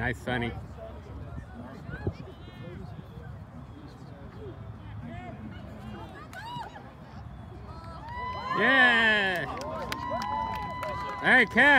Nice, Sonny. Yeah! Hey, Kev!